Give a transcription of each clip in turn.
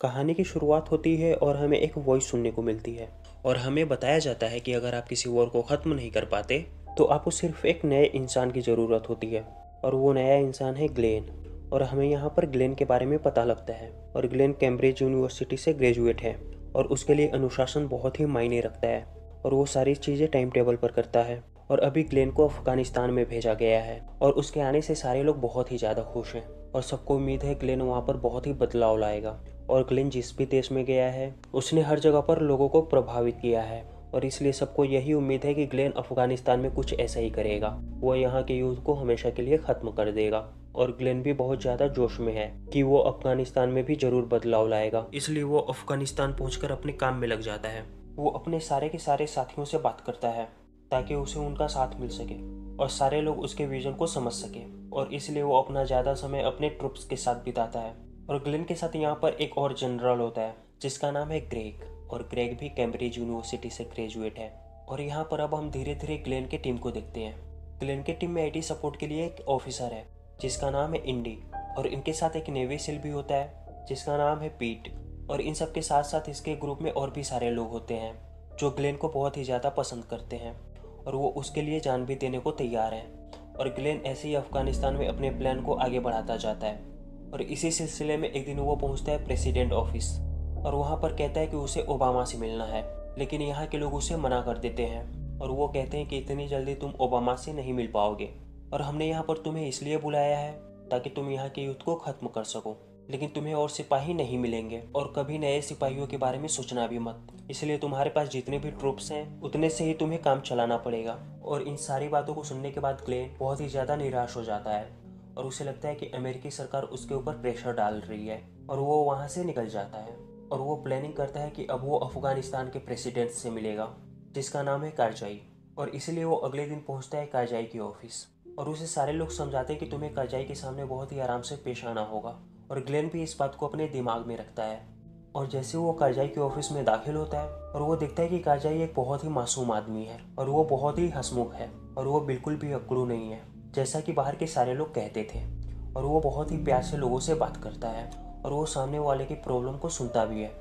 कहानी की शुरुआत होती है और हमें एक वॉइस सुनने को मिलती है। और हमें बताया जाता है कि अगर आप किसी वॉर को ख़त्म नहीं कर पाते तो आपको सिर्फ़ एक नए इंसान की ज़रूरत होती है। और वो नया इंसान है ग्लेन और हमें यहाँ पर ग्लेन के बारे में पता लगता है। और ग्लेन कैम्ब्रिज यूनिवर्सिटी से ग्रेजुएट है। और उसके लिए अनुशासन बहुत ही मायने रखता है। और वो सारी चीज़ें टाइम टेबल पर करता है। और अभी ग्लेन को अफ़गानिस्तान में भेजा गया है। और उसके आने से सारे लोग बहुत ही ज़्यादा खुश हैं। और सबको उम्मीद है ग्लेन वहाँ पर बहुत ही बदलाव लाएगा। और ग्लेन जिस भी देश में गया है, उसने हर जगह पर लोगों को प्रभावित किया है। और इसलिए सबको यही उम्मीद है कि ग्लेन अफ़गानिस्तान में कुछ ऐसा ही करेगा। वो यहाँ के युद्ध को हमेशा के लिए ख़त्म कर देगा। और ग्लेन भी बहुत ज़्यादा जोश में है कि वो अफ़गानिस्तान में भी ज़रूर बदलाव लाएगा। इसलिए वो अफ़गानिस्तान पहुंचकर अपने काम में लग जाता है। वो अपने सारे के सारे साथियों से बात करता है, ताकि उसे उनका साथ मिल सके और सारे लोग उसके विजन को समझ सके। और इसलिए वो अपना ज़्यादा समय अपने ट्रुप्स के साथ बिताता है। और ग्लेन के साथ यहाँ पर एक और जनरल होता है, जिसका नाम है ग्रेग और ग्रेग भी कैम्ब्रिज यूनिवर्सिटी से ग्रेजुएट है। और यहाँ पर अब हम धीरे धीरे ग्लेन के टीम को देखते हैं। ग्लेन के टीम में आईटी सपोर्ट के लिए एक ऑफिसर है, जिसका नाम है इंडी और इनके साथ एक नेवी सिल भी होता है, जिसका नाम है पीट और इन सब के साथ साथ इसके ग्रुप में और भी सारे लोग होते हैं, जो ग्लेन को बहुत ही ज़्यादा पसंद करते हैं। और वो उसके लिए जान भी देने को तैयार है। और ग्लेन ऐसे ही अफ़गानिस्तान में अपने प्लान को आगे बढ़ाता जाता है। और इसी सिलसिले में एक दिन वो पहुँचता है प्रेसिडेंट ऑफ़िस और वहाँ पर कहता है कि उसे ओबामा से मिलना है, लेकिन यहाँ के लोग उसे मना कर देते हैं और वो कहते हैं कि इतनी जल्दी तुम ओबामा से नहीं मिल पाओगे और हमने यहाँ पर तुम्हें इसलिए बुलाया है ताकि तुम यहाँ के युद्ध को खत्म कर सको, लेकिन तुम्हें और सिपाही नहीं मिलेंगे और कभी नए सिपाहियों के बारे में सोचना भी मत। इसलिए तुम्हारे पास जितने भी ट्रूप्स हैं, उतने से ही तुम्हें काम चलाना पड़ेगा। और इन सारी बातों को सुनने के बाद ग्लेन बहुत ही ज़्यादा निराश हो जाता है और उसे लगता है कि अमेरिकी सरकार उसके ऊपर प्रेशर डाल रही है और वो वहाँ से निकल जाता है और वो प्लानिंग करता है कि अब वो अफ़गानिस्तान के प्रेसिडेंट से मिलेगा, जिसका नाम है कारजाई और इसलिए वो अगले दिन पहुँचता है कारजाई की ऑफ़िस और उसे सारे लोग समझाते हैं कि तुम्हें कारजाई के सामने बहुत ही आराम से पेश आना होगा और ग्लेन भी इस बात को अपने दिमाग में रखता है और जैसे वो कारजाई के ऑफ़िस में दाखिल होता है, और वो देखता है कि कारजाई एक बहुत ही मासूम आदमी है, और वो बहुत ही हसमुख है, और वो बिल्कुल भी अकड़ू नहीं है, जैसा कि बाहर के सारे लोग कहते थे। और वो बहुत ही प्यार से लोगों से बात करता है, और वो सामने वाले की प्रॉब्लम को सुनता भी है।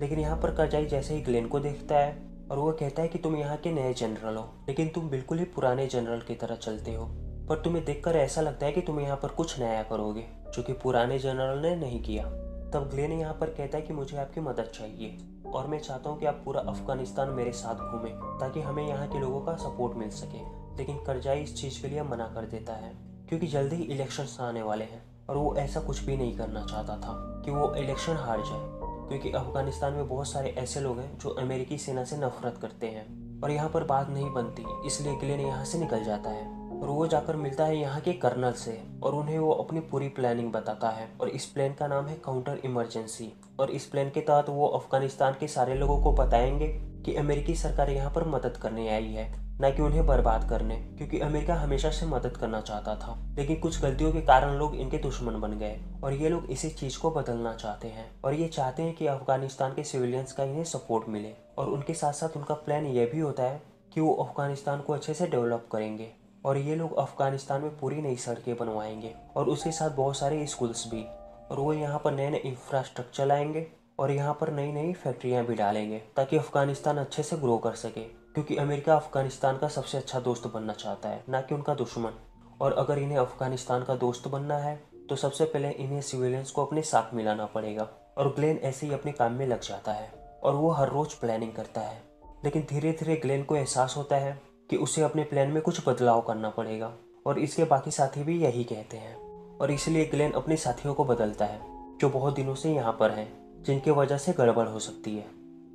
लेकिन यहाँ पर करजाई जैसे ही ग्लेन को देखता है, और वो कहता है कि तुम यहाँ के नए जनरल हो, लेकिन तुम बिल्कुल ही पुराने जनरल की तरह चलते हो। पर तुम्हें देखकर ऐसा लगता है कि तुम यहाँ पर कुछ नया करोगे, जो कि पुराने जनरल ने नहीं किया। तब ग्लेन यहाँ पर कहता है कि मुझे आपकी मदद चाहिए और मैं चाहता हूँ कि आप पूरा अफ़गानिस्तान मेरे साथ घूमें, ताकि हमें यहाँ के लोगों का सपोर्ट मिल सके। लेकिन करजाई इस चीज़ के लिए मना कर देता है, क्योंकि जल्दी ही इलेक्शन आने वाले हैं और वो ऐसा कुछ भी नहीं करना चाहता था कि वो इलेक्शन हार जाए। क्योंकि अफ़गानिस्तान में बहुत सारे ऐसे लोग हैं जो अमेरिकी सेना से नफरत करते हैं और यहाँ पर बात नहीं बनती, इसलिए ग्लेन यहाँ से निकल जाता है। और वो जाकर मिलता है यहाँ के कर्नल से और उन्हें वो अपनी पूरी प्लानिंग बताता है। और इस प्लान का नाम है काउंटर इमरजेंसी और इस प्लान के तहत वो अफ़गानिस्तान के सारे लोगों को बताएँगे कि अमेरिकी सरकार यहाँ पर मदद करने आई है, न कि उन्हें बर्बाद करने, क्योंकि अमेरिका हमेशा से मदद करना चाहता था। लेकिन कुछ गलतियों के कारण लोग इनके दुश्मन बन गए और ये लोग इसी चीज़ को बदलना चाहते हैं। और ये चाहते हैं कि अफ़गानिस्तान के सिविलियंस का इन्हें सपोर्ट मिले। और उनके साथ साथ उनका प्लान ये भी होता है कि वो अफ़गानिस्तान को अच्छे से डेवलप करेंगे। और ये लोग अफ़गानिस्तान में पूरी नई सड़कें बनवाएँगे और उसके साथ बहुत सारे स्कूल्स भी। और वो यहाँ पर नए नए इंफ्रास्ट्रक्चर लाएँगे और यहाँ पर नई नई फैक्ट्रियाँ भी डालेंगे ताकि अफ़गानिस्तान अच्छे से ग्रो कर सके। क्योंकि अमेरिका अफ़गानिस्तान का सबसे अच्छा दोस्त बनना चाहता है, ना कि उनका दुश्मन। और अगर इन्हें अफ़गानिस्तान का दोस्त बनना है तो सबसे पहले इन्हें सिविलियंस को अपने साथ मिलाना पड़ेगा और ग्लेन ऐसे ही अपने काम में लग जाता है और वो हर रोज प्लानिंग करता है। लेकिन धीरे धीरे ग्लेन को एहसास होता है कि उसे अपने प्लान में कुछ बदलाव करना पड़ेगा। और इसके बाकी साथी भी यही कहते हैं। और इसलिए ग्लेन अपने साथियों को बदलता है, जो बहुत दिनों से यहाँ पर हैं, जिनकी वजह से गड़बड़ हो सकती है।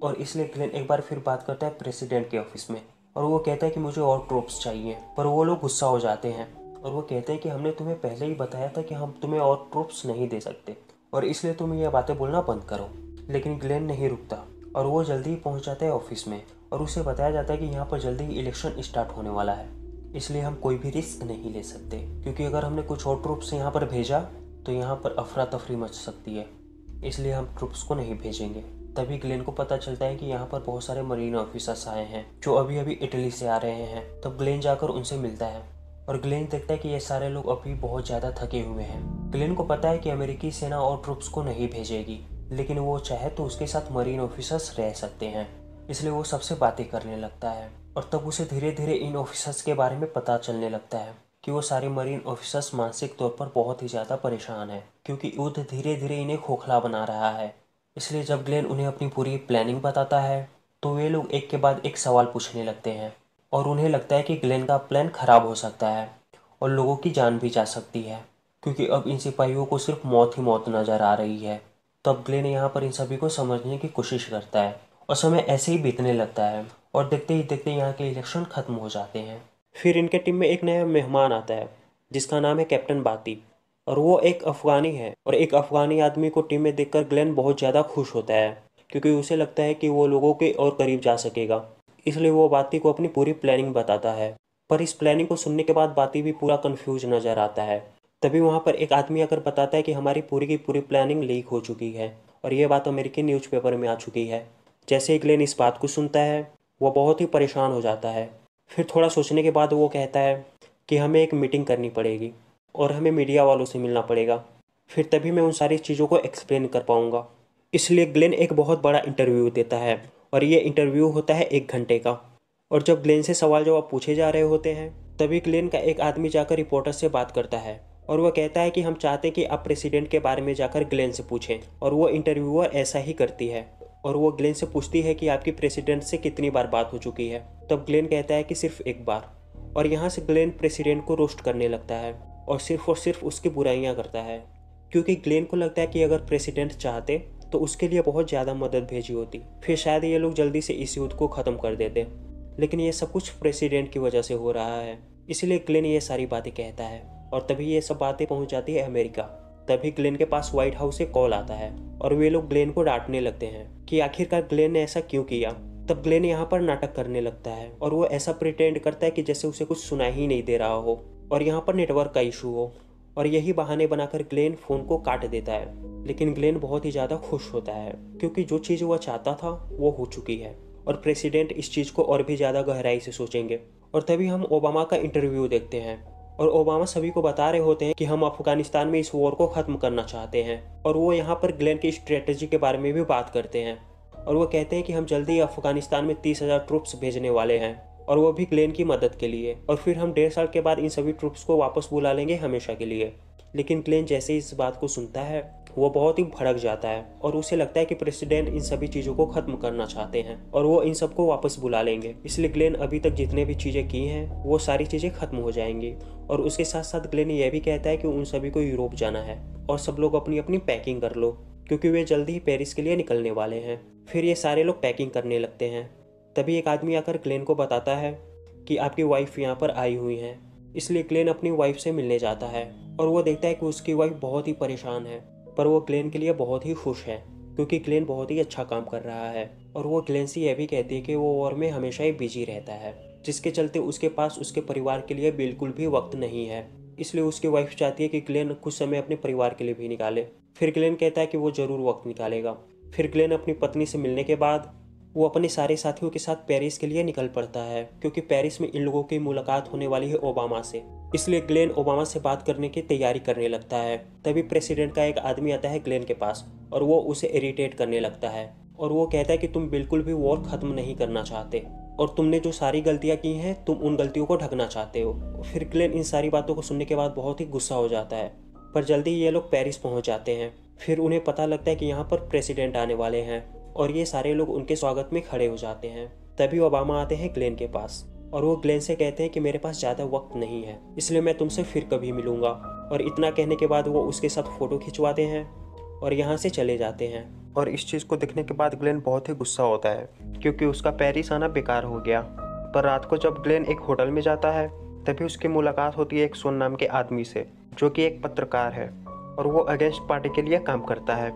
और इसलिए ग्लेन एक बार फिर बात करता है प्रेसिडेंट के ऑफ़िस में, और वो कहता है कि मुझे और ट्रोप्स चाहिए, पर वो लोग गुस्सा हो जाते हैं। और वो कहते हैं कि हमने तुम्हें पहले ही बताया था कि हम तुम्हें और ट्रोप्स नहीं दे सकते। और इसलिए तुम ये बातें बोलना बंद करो। लेकिन ग्लेन नहीं रुकता, और वो जल्दी पहुँच जाता है ऑफ़िस में और उसे बताया जाता है कि यहाँ पर जल्दी ही इलेक्शन स्टार्ट होने वाला है। इसलिए हम कोई भी रिस्क नहीं ले सकते, क्योंकि अगर हमने कुछ और ट्रूप्स यहाँ पर भेजा तो यहाँ पर अफरा तफरी मच सकती है। इसलिए हम ट्रूप्स को नहीं भेजेंगे। तभी ग्लेन को पता चलता है कि यहाँ पर बहुत सारे मरीन ऑफिसर्स आए हैं, जो अभी अभी इटली से आ रहे हैं। तब ग्लेन जाकर उनसे मिलता है, और ग्लेन देखता है कि ये सारे लोग अभी बहुत ज़्यादा थके हुए हैं। ग्लेन को पता है कि अमेरिकी सेना और ट्रुप्स को नहीं भेजेगी, लेकिन वो चाहे तो उसके साथ मरीन ऑफिसर्स रह सकते हैं। इसलिए वो सबसे बातें करने लगता है और तब उसे धीरे धीरे इन ऑफिसर्स के बारे में पता चलने लगता है कि वो सारे मरीन ऑफिसर्स मानसिक तौर पर बहुत ही ज़्यादा परेशान है, क्योंकि युद्ध धीरे धीरे इन्हें खोखला बना रहा है। इसलिए जब ग्लेन उन्हें अपनी पूरी प्लानिंग बताता है तो वे लोग एक के बाद एक सवाल पूछने लगते हैं और उन्हें लगता है कि ग्लेन का प्लान खराब हो सकता है और लोगों की जान भी जा सकती है, क्योंकि अब इन सिपाहियों को सिर्फ़ मौत ही मौत नज़र आ रही है। तब ग्लेन यहाँ पर इन सभी को समझने की कोशिश करता है। और समय ऐसे ही बीतने लगता है और देखते ही देखते यहाँ के इलेक्शन ख़त्म हो जाते हैं। फिर इनके टीम में एक नया मेहमान आता है, जिसका नाम है कैप्टन बाती और वो एक अफ़गानी है और एक अफ़गानी आदमी को टीम में देखकर ग्लेन बहुत ज़्यादा खुश होता है, क्योंकि उसे लगता है कि वो लोगों के और करीब जा सकेगा। इसलिए वो बाती को अपनी पूरी प्लानिंग बताता है। पर इस प्लानिंग को सुनने के बाद बाती भी पूरा कन्फ्यूज़ नज़र आता है। तभी वहाँ पर एक आदमी आकर बताता है कि हमारी पूरी की पूरी प्लानिंग लीक हो चुकी है और ये बात अमेरिकी न्यूज़पेपर में आ चुकी है। जैसे ही ग्लेन इस बात को सुनता है, वो बहुत ही परेशान हो जाता है। फिर थोड़ा सोचने के बाद वो कहता है कि हमें एक मीटिंग करनी पड़ेगी और हमें मीडिया वालों से मिलना पड़ेगा। फिर तभी मैं उन सारी चीज़ों को एक्सप्लेन कर पाऊँगा। इसलिए ग्लेन एक बहुत बड़ा इंटरव्यू देता है और ये इंटरव्यू होता है एक घंटे का। और जब ग्लेन से सवाल जवाब पूछे जा रहे होते हैं, तभी ग्लेन का एक आदमी जाकर रिपोर्टर से बात करता है और वह कहता है कि हम चाहते हैं कि आप प्रेसिडेंट के बारे में जाकर ग्लेन से पूछें और वो इंटरव्यूअर ऐसा ही करती है। और वो ग्लेन से पूछती है कि आपकी प्रेसिडेंट से कितनी बार बात हो चुकी है। तब ग्लेन कहता है कि सिर्फ़ एक बार। और यहाँ से ग्लेन प्रेसिडेंट को रोस्ट करने लगता है और सिर्फ़ और सिर्फ़ उसकी बुराइयाँ करता है। क्योंकि ग्लेन को लगता है कि अगर प्रेसिडेंट चाहते तो उसके लिए बहुत ज़्यादा मदद भेजी होती। फिर शायद ये लोग जल्दी से इस युद्ध को ख़त्म कर देते। लेकिन ये सब कुछ प्रेसिडेंट की वजह से हो रहा है। इसलिए ग्लेन ये सारी बातें कहता है और तभी ये सब बातें पहुँच जाती है अमेरिका। तभी ग्लेन के पास व्हाइट हाउस से कॉल आता है और वे लोग ग्लेन को डांटने लगते हैं। कि आखिरकार ग्लेन ने ऐसा क्यों किया? तब ग्लेन यहाँ पर नाटक करने लगता है और वो ऐसा प्रिटेंड करता है कि जैसे उसे कुछ सुना ही नहीं दे रहा हो और यहाँ पर नेटवर्क का इशू हो और यही बहाने बनाकर ग्लेन फ़ोन को काट देता है। लेकिन ग्लेन बहुत ही ज़्यादा खुश होता है क्योंकि जो चीज़ वह चाहता था वो हो चुकी है और प्रेसिडेंट इस चीज़ को और भी ज़्यादा गहराई से सोचेंगे और तभी हम ओबामा का इंटरव्यू देखते हैं। और ओबामा सभी को बता रहे होते हैं कि हम अफ़गानिस्तान में इस वॉर को ख़त्म करना चाहते हैं। और वो यहाँ पर ग्लेन की स्ट्रेटजी के बारे में भी बात करते हैं। और वो कहते हैं कि हम जल्दी ही अफ़गानिस्तान में तीस हज़ार ट्रुप्स भेजने वाले हैं। और वो भी ग्लेन की मदद के लिए। और फिर हम डेढ़ साल के बाद इन सभी ट्रुप्स को वापस बुला लेंगे हमेशा के लिए। लेकिन ग्लेन जैसे इस बात को सुनता है वो बहुत ही भड़क जाता है और उसे लगता है कि प्रेसिडेंट इन सभी चीज़ों को ख़त्म करना चाहते हैं और वो इन सबको वापस बुला लेंगे। इसलिए ग्लेन अभी तक जितने भी चीज़ें की हैं, वो सारी चीज़ें ख़त्म हो जाएँगी। और उसके साथ साथ ग्लेन यह भी कहता है कि उन सभी को यूरोप जाना है और सब लोग अपनी अपनी पैकिंग कर लो, क्योंकि वे जल्दी ही पेरिस के लिए निकलने वाले हैं। फिर ये सारे लोग पैकिंग करने लगते हैं। तभी एक आदमी आकर ग्लेन को बताता है कि आपकी वाइफ यहाँ पर आई हुई हैं। इसलिए ग्लेन अपनी वाइफ से मिलने जाता है और वो देखता है कि उसकी वाइफ बहुत ही परेशान है। पर वो क्लेन के लिए बहुत ही खुश है, क्योंकि क्लेन बहुत ही अच्छा काम कर रहा है। और वो क्लेन से यह भी कहती है कि वो वॉर में हमेशा ही बिज़ी रहता है, जिसके चलते उसके पास उसके परिवार के लिए बिल्कुल भी वक्त नहीं है। इसलिए उसकी वाइफ चाहती है कि क्लेन कुछ समय अपने परिवार के लिए भी निकाले। फिर ग्लेन कहता है कि वो ज़रूर वक्त निकालेगा। फिर ग्लेन अपनी पत्नी से मिलने के बाद वो अपने सारे साथियों के साथ पेरिस के लिए निकल पड़ता है, क्योंकि पेरिस में इन लोगों की मुलाकात होने वाली है ओबामा से। इसलिए ग्लेन ओबामा से बात करने की तैयारी करने लगता है। तभी प्रेसिडेंट का एक आदमी आता है ग्लेन के पास, और वो उसे इरिटेट करने लगता है। और वो कहता है कि तुम बिल्कुल भी वॉर ख़त्म नहीं करना चाहते, और तुमने जो सारी गलतियाँ की हैं, तुम उन गलतियों को ढकना चाहते हो। फिर ग्लेन इन सारी बातों को सुनने के बाद बहुत ही गुस्सा हो जाता है। पर जल्दी ये लोग पेरिस पहुँच जाते हैं। फिर उन्हें पता लगता है कि यहाँ पर प्रेसिडेंट आने वाले हैं। और ये सारे लोग उनके स्वागत में खड़े हो जाते हैं। तभी ओबामा आते हैं ग्लेन के पास और वो ग्लेन से कहते हैं कि मेरे पास ज़्यादा वक्त नहीं है, इसलिए मैं तुमसे फिर कभी मिलूँगा। और इतना कहने के बाद वो उसके साथ फ़ोटो खिंचवाते हैं और यहाँ से चले जाते हैं। और इस चीज़ को देखने के बाद ग्लेन बहुत ही गुस्सा होता है, क्योंकि उसका पेरिस आना बेकार हो गया। पर रात को जब ग्लेन एक होटल में जाता है, तभी उसकी मुलाकात होती है एक सोन नाम के आदमी से, जो कि एक पत्रकार है और वो अगेंस्ट पार्टी के लिए काम करता है।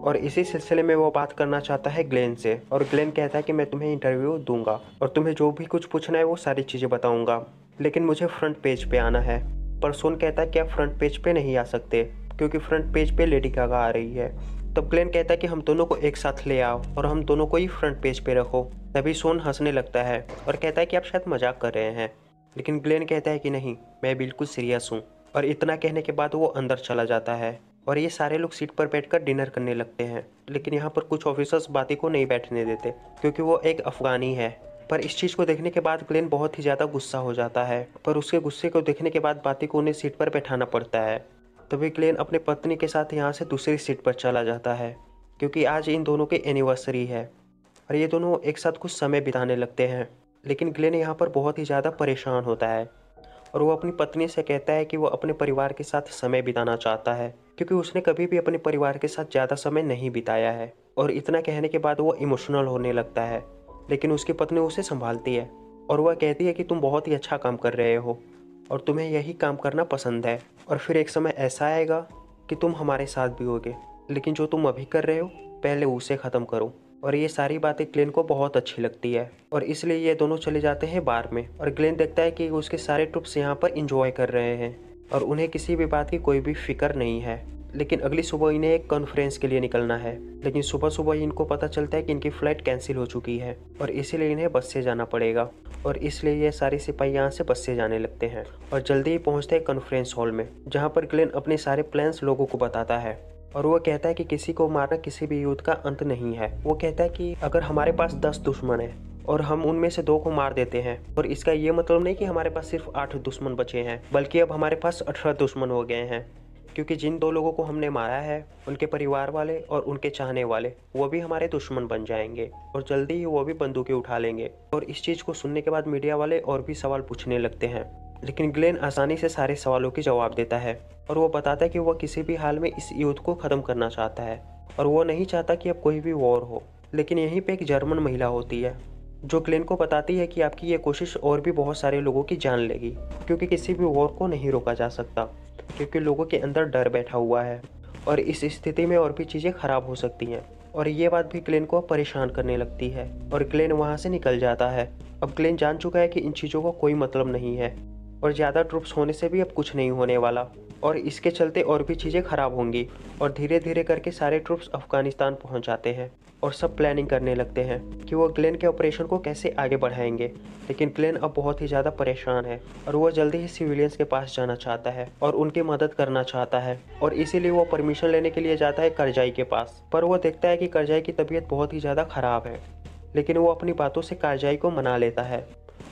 और इसी सिलसिले में वो बात करना चाहता है ग्लेन से। और ग्लेन कहता है कि मैं तुम्हें इंटरव्यू दूँगा और तुम्हें जो भी कुछ पूछना है वो सारी चीज़ें बताऊँगा। लेकिन मुझे फ्रंट पेज पे आना है। पर सोन कहता है कि आप फ्रंट पेज पे नहीं आ सकते, क्योंकि फ्रंट पेज पे लेडी गागा आ रही है। तब ग्लेन कहता है कि हम दोनों को एक साथ ले आओ और हम दोनों को ही फ्रंट पेज पे रखो। तभी सोन हंसने लगता है और कहता है कि आप शायद मज़ाक कर रहे हैं। लेकिन ग्लेन कहता है कि नहीं, मैं बिल्कुल सीरियस हूँ। और इतना कहने के बाद वो अंदर चला जाता है। और ये सारे लोग सीट पर बैठकर डिनर करने लगते हैं। लेकिन यहाँ पर कुछ ऑफिसर्स बाती को नहीं बैठने देते, क्योंकि वो एक अफगानी है। पर इस चीज़ को देखने के बाद ग्लेन बहुत ही ज़्यादा गुस्सा हो जाता है। पर उसके गुस्से को देखने के बाद बाती को उन्हें सीट पर बैठाना पड़ता है। तभी ग्लेन अपने पत्नी के साथ यहाँ से दूसरी सीट पर चला जाता है, क्योंकि आज इन दोनों की एनिवर्सरी है। और ये दोनों एक साथ कुछ समय बिताने लगते हैं। लेकिन ग्लेन यहाँ पर बहुत ही ज़्यादा परेशान होता है। और वो अपनी पत्नी से कहता है कि वो अपने परिवार के साथ समय बिताना चाहता है। क्योंकि उसने कभी भी अपने परिवार के साथ ज़्यादा समय नहीं बिताया है और इतना कहने के बाद वो इमोशनल होने लगता है। लेकिन उसकी पत्नी उसे संभालती है और वह कहती है कि तुम बहुत ही अच्छा काम कर रहे हो और तुम्हें यही काम करना पसंद है और फिर एक समय ऐसा आएगा कि तुम हमारे साथ भी होगे, लेकिन जो तुम अभी कर रहे हो, पहले उसे ख़त्म करो। और ये सारी बातें ग्लेन को बहुत अच्छी लगती है और इसलिए ये दोनों चले जाते हैं बार में और ग्लेन देखता है कि उसके सारे ट्रुप्स यहाँ पर इंजॉय कर रहे हैं। और उन्हें किसी भी बात की कोई भी फ़िक्र नहीं है। लेकिन अगली सुबह इन्हें एक कॉन्फ्रेंस के लिए निकलना है। लेकिन सुबह सुबह इनको पता चलता है कि इनकी फ़्लाइट कैंसिल हो चुकी है और इसीलिए इन्हें बस से जाना पड़ेगा और इसलिए ये सारे सिपाही यहाँ से बस से जाने लगते हैं और जल्दी ही पहुँचते हैं कॉन्फ्रेंस हॉल में, जहाँ पर ग्लेन अपने सारे प्लान्स लोगों को बताता है और वो कहता है कि किसी को मारना किसी भी युद्ध का अंत नहीं है। वो कहता है कि अगर हमारे पास दस दुश्मन है और हम उनमें से दो को मार देते हैं। और इसका ये मतलब नहीं कि हमारे पास सिर्फ़ आठ दुश्मन बचे हैं, बल्कि अब हमारे पास अठारह दुश्मन हो गए हैं। क्योंकि जिन दो लोगों को हमने मारा है, उनके परिवार वाले और उनके चाहने वाले, वो भी हमारे दुश्मन बन जाएँगे और जल्दी ही वो भी बंदूकें उठा लेंगे। और इस चीज़ को सुनने के बाद मीडिया वाले और भी सवाल पूछने लगते हैं। लेकिन ग्लेन आसानी से सारे सवालों के जवाब देता है और वो बताता है कि वह किसी भी हाल में इस युद्ध को ख़त्म करना चाहता है और वो नहीं चाहता कि अब कोई भी वॉर हो। लेकिन यहीं पे एक जर्मन महिला होती है। जो ग्लेन को बताती है कि आपकी ये कोशिश और भी बहुत सारे लोगों की जान लेगी, क्योंकि किसी भी वॉर को नहीं रोका जा सकता, क्योंकि लोगों के अंदर डर बैठा हुआ है और इस स्थिति में और भी चीज़ें खराब हो सकती हैं। और ये बात भी ग्लेन को परेशान करने लगती है और ग्लेन वहाँ से निकल जाता है। अब ग्लेन जान चुका है कि इन चीज़ों का को कोई मतलब नहीं है और ज़्यादा ट्रुप्स होने से भी अब कुछ नहीं होने वाला। और इसके चलते और भी चीज़ें ख़राब होंगी। और धीरे धीरे करके सारे ट्रुप्स अफ़गानिस्तान पहुँच जाते हैं और सब प्लानिंग करने लगते हैं कि वो ग्लेन के ऑपरेशन को कैसे आगे बढ़ाएँगे। लेकिन ग्लेन अब बहुत ही ज़्यादा परेशान है और वो जल्दी ही सिविलियंस के पास जाना चाहता है और उनकी मदद करना चाहता है और इसीलिए वो परमिशन लेने के लिए जाता है करजाई के पास। पर वो देखता है कि करजाई की तबीयत बहुत ही ज़्यादा ख़राब है, लेकिन वो अपनी बातों से करजाई को मना लेता है।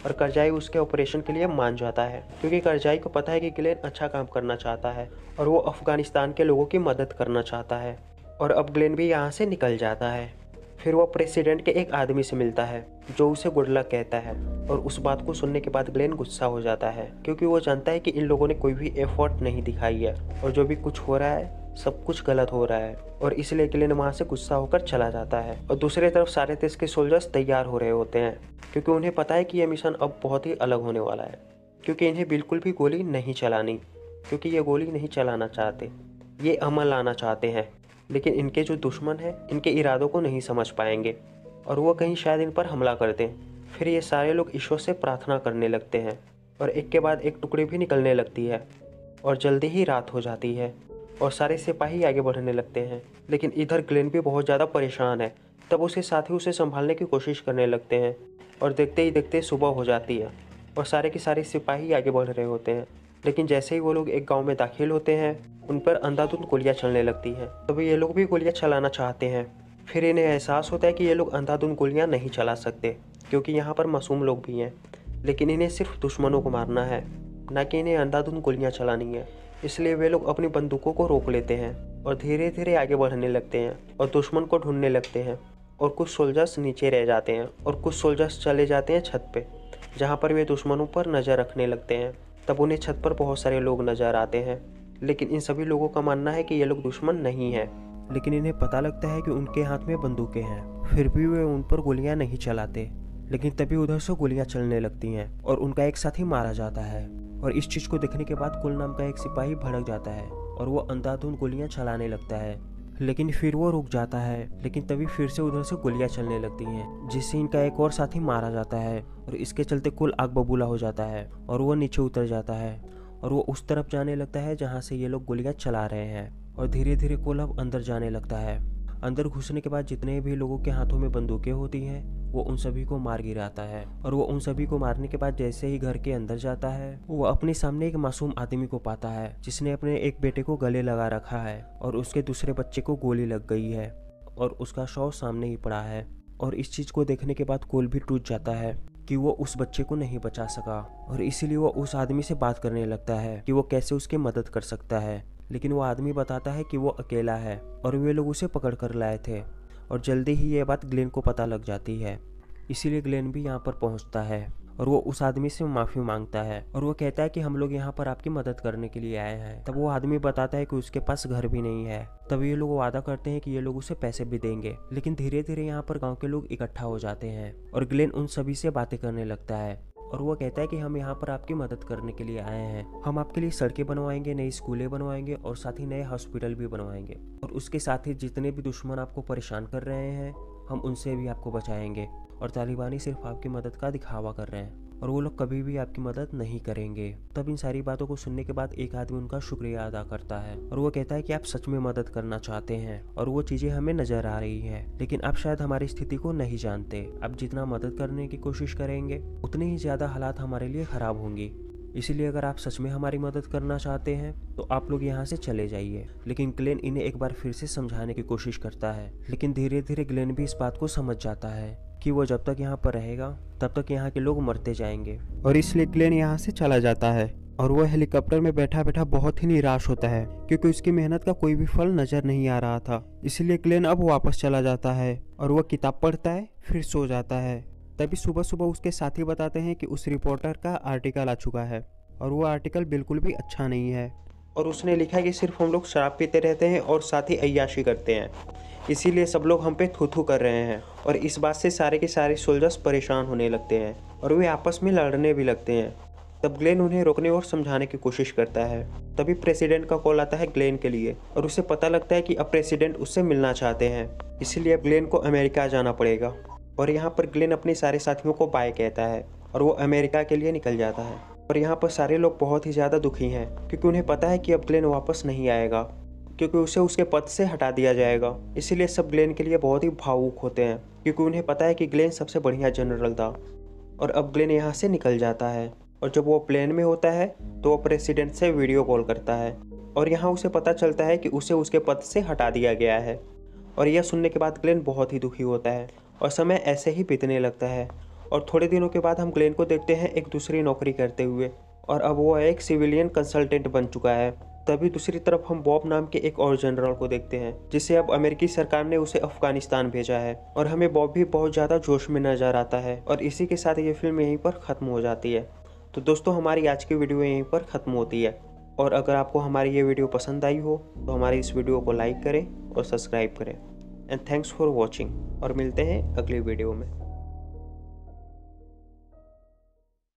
और करजाई उसके ऑपरेशन के लिए मान जाता है, क्योंकि करजाई को पता है कि ग्लेन अच्छा काम करना चाहता है और वो अफ़गानिस्तान के लोगों की मदद करना चाहता है। और अब ग्लेन भी यहाँ से निकल जाता है। फिर वो प्रेसिडेंट के एक आदमी से मिलता है, जो उसे गुड लक कहता है। और उस बात को सुनने के बाद ग्लेन गुस्सा हो जाता है, क्योंकि वो जानता है कि इन लोगों ने कोई भी एफर्ट नहीं दिखाई है। और जो भी कुछ हो रहा है सब कुछ गलत हो रहा है और इसलिए ग्लेन वहाँ से गुस्सा होकर चला जाता है। और दूसरी तरफ़ सारे देश के सोल्जर्स तैयार हो रहे होते हैं, क्योंकि उन्हें पता है कि यह मिशन अब बहुत ही अलग होने वाला है, क्योंकि इन्हें बिल्कुल भी गोली नहीं चलानी, क्योंकि ये गोली नहीं चलाना चाहते। ये अमल लाना चाहते हैं, लेकिन इनके जो दुश्मन हैं, इनके इरादों को नहीं समझ पाएँगे, और वो कहीं शायद इन पर हमला कर दें। फिर ये सारे लोग ईश्वर से प्रार्थना करने लगते हैं, और एक के बाद एक टुकड़ी भी निकलने लगती है, और जल्दी ही रात हो जाती है। और सारे सिपाही आगे बढ़ने लगते हैं। लेकिन इधर ग्लेन भी बहुत ज़्यादा परेशान है। तब उसके साथी उसे संभालने की कोशिश करने लगते हैं और देखते ही देखते सुबह हो जाती है और सारे के सारे सिपाही आगे बढ़ रहे होते हैं। लेकिन जैसे ही वो लोग एक गाँव में दाखिल होते हैं, उन पर अंधाधुंध गोलियाँ चलने लगती हैं। तब ये लोग भी गोलियाँ चलाना चाहते हैं। फिर इन्हें एहसास होता है कि ये लोग अंधाधुंध गोलियाँ नहीं चला सकते, क्योंकि यहाँ पर मासूम लोग भी हैं। लेकिन इन्हें सिर्फ़ दुश्मनों को मारना है, ना कि इन्हें अंधाधुंध गोलियाँ चलानी है। इसलिए वे लोग अपनी बंदूकों को रोक लेते हैं और धीरे धीरे आगे बढ़ने लगते हैं और दुश्मन को ढूँढने लगते हैं और कुछ सोल्जर्स नीचे रह जाते हैं और कुछ सोल्जर्स चले जाते हैं छत पे, जहाँ पर वे दुश्मनों पर नज़र रखने लगते हैं। तब उन्हें छत पर बहुत सारे लोग नज़र आते हैं, लेकिन इन सभी लोगों का मानना है कि ये लोग दुश्मन नहीं हैं। लेकिन इन्हें पता लगता है कि उनके हाथ में बंदूकें हैं। फिर भी वे उन पर गोलियाँ नहीं चलाते, लेकिन तभी उधर से गोलियाँ चलने लगती हैं और उनका एक साथी मारा जाता है। और इस चीज़ को देखने के बाद कुल नाम का एक सिपाही भड़क जाता है और वो अंधाधुंध गोलियाँ चलाने लगता है। लेकिन फिर वो रुक जाता है, लेकिन तभी फिर से उधर से गोलियाँ चलने लगती हैं, जिससे इनका एक और साथी मारा जाता है और इसके चलते कुल आग बबूला हो जाता है और वो नीचे उतर जाता है और वो उस तरफ़ जाने लगता है जहाँ से ये लोग गोलियाँ चला रहे हैं और धीरे धीरे कुल अब अंदर जाने लगता है। अंदर घुसने के बाद जितने भी लोगों के हाथों में बंदूकें होती हैं वो उन सभी को मार गिराता है और वो उन सभी को मारने के बाद जैसे ही घर के अंदर जाता है, वो अपने सामने एक मासूम आदमी को पाता है, जिसने अपने एक बेटे को गले लगा रखा है और उसके दूसरे बच्चे को गोली लग गई है और उसका शव सामने ही पड़ा है और इस चीज़ को देखने के बाद कोल भी टूट जाता है कि वो उस बच्चे को नहीं बचा सका और इसीलिए वो उस आदमी से बात करने लगता है कि वो कैसे उसकी मदद कर सकता है। लेकिन वो आदमी बताता है कि वो अकेला है और वे लोग उसे पकड़ कर लाए थे। और जल्दी ही ये बात ग्लेन को पता लग जाती है। इसीलिए ग्लेन भी यहाँ पर पहुँचता है और वो उस आदमी से माफ़ी माँगता है और वो कहता है कि हम लोग यहाँ पर आपकी मदद करने के लिए आए हैं। तब वो आदमी बताता है कि उसके पास घर भी नहीं है। तब ये लोग वादा करते हैं कि ये लोग उसे पैसे भी देंगे, लेकिन धीरे धीरे यहाँ पर गाँव के लोग इकट्ठा हो जाते हैं और ग्लेन उन सभी से बातें करने लगता है। और वो कहता है कि हम यहाँ पर आपकी मदद करने के लिए आए हैं। हम आपके लिए सड़कें बनवाएँगे, नई स्कूलें बनवाएँगे और साथ ही नए हॉस्पिटल भी बनवाएँगे। और उसके साथ ही जितने भी दुश्मन आपको परेशान कर रहे हैं, हम उनसे भी आपको बचाएँगे। और तालिबानी सिर्फ़ आपकी मदद का दिखावा कर रहे हैं। और वो लोग कभी भी आपकी मदद नहीं करेंगे। तब इन सारी बातों को सुनने के बाद एक आदमी उनका शुक्रिया अदा करता है और वो कहता है कि आप सच में मदद करना चाहते हैं और वो चीज़ें हमें नज़र आ रही है, लेकिन आप शायद हमारी स्थिति को नहीं जानते। आप जितना मदद करने की कोशिश करेंगे, उतने ही ज़्यादा हालात हमारे लिए खराब होंगी। इसीलिए अगर आप सच में हमारी मदद करना चाहते हैं तो आप लोग यहाँ से चले जाइए। लेकिन ग्लेन इन्हें एक बार फिर से समझाने की कोशिश करता है, लेकिन धीरे धीरे ग्लेन भी इस बात को समझ जाता है। कि वो जब तक यहाँ पर रहेगा, तब तक यहाँ के लोग मरते जाएँगे। और इसलिए ग्लेन यहाँ से चला जाता है। और वो हेलीकॉप्टर में बैठा बैठा बहुत ही निराश होता है, क्योंकि उसकी मेहनत का कोई भी फल नज़र नहीं आ रहा था। इसलिए ग्लेन अब वापस चला जाता है, और वह किताब पढ़ता है, फिर सो जाता है। तभी सुबह सुबह उसके साथी बताते हैं कि उस रिपोर्टर का आर्टिकल आ चुका है, और वो आर्टिकल बिल्कुल भी अच्छा नहीं है। और उसने लिखा कि सिर्फ़ हम लोग शराब पीते रहते हैं और साथ ही अयाशी करते हैं। इसीलिए सब लोग हम पे थू कर रहे हैं और इस बात से सारे के सारे सोल्जर्स परेशान होने लगते हैं और वे आपस में लड़ने भी लगते हैं। तब ग्लेन उन्हें रोकने और समझाने की कोशिश करता है। तभी प्रेसिडेंट का कॉल आता है ग्लेन के लिए और उसे पता लगता है कि अब प्रेसिडेंट उससे मिलना चाहते हैं। इसलिए अब ग्लेन को अमेरिका जाना पड़ेगा और यहाँ पर ग्लेन अपने सारे साथियों को बाय कहता है और वो अमेरिका के लिए निकल जाता है। और यहाँ पर सारे लोग बहुत ही ज़्यादा दुखी हैं, क्योंकि उन्हें पता है कि अब ग्लेन वापस नहीं आएगा, क्योंकि उसे उसके पद से हटा दिया जाएगा। इसीलिए सब ग्लेन के लिए बहुत ही भावुक होते हैं, क्योंकि उन्हें पता है कि ग्लेन सबसे बढ़िया जनरल था। और अब ग्लेन यहाँ से निकल जाता है, और जब वो प्लेन में होता है तो वो प्रेसिडेंट से वीडियो कॉल करता है, और यहाँ उसे पता चलता है कि उसे उसके पद से हटा दिया गया है। और यह सुनने के बाद ग्लेन बहुत ही दुखी होता है, और समय ऐसे ही बीतने लगता है। और थोड़े दिनों के बाद हम ग्लेन को देखते हैं एक दूसरी नौकरी करते हुए। और अब वो एक सिविलियन कंसल्टेंट बन चुका है। तभी दूसरी तरफ़ हम बॉब नाम के एक और जनरल को देखते हैं, जिसे अब अमेरिकी सरकार ने उसे अफ़गानिस्तान भेजा है। और हमें बॉब भी बहुत ज़्यादा जोश में नज़र आता है और इसी के साथ ये फ़िल्म यहीं पर ख़त्म हो जाती है। तो दोस्तों, हमारी आज की वीडियो यहीं पर ख़त्म होती है। और अगर आपको हमारी ये वीडियो पसंद आई हो तो हमारी इस वीडियो को लाइक करें और सब्सक्राइब करें। एंड थैंक्स फॉर वॉचिंग और मिलते हैं अगली वीडियो में।